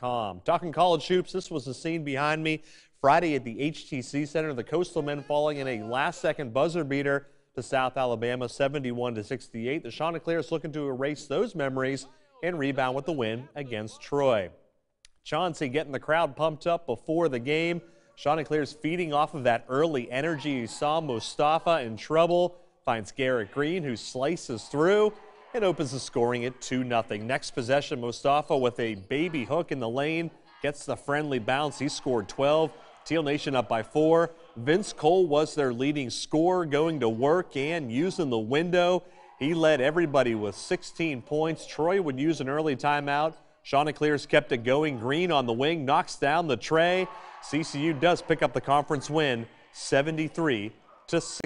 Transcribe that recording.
Talking college hoops, this was the scene behind me Friday at the HTC Center. The Coastal Men falling in a last-second buzzer beater to South Alabama, 71 to 68. The Chanticleers looking to erase those memories and rebound with the win against Troy. Chauncey getting the crowd pumped up before the game. Chanticleers feeding off of that early energy. You saw Mostafa in trouble. Finds Garrett Green, who slices through and opens the scoring at 2 0. Next possession, Mostafa with a baby hook in the lane gets the friendly bounce. He scored 12. Teal Nation up by four. Vince Cole was their leading scorer, going to work and using the window. He led everybody with 16 points. Troy would use an early timeout. Chanticleers kept it going. Green on the wing knocks down the tray. CCU does pick up the conference win 73 to 6.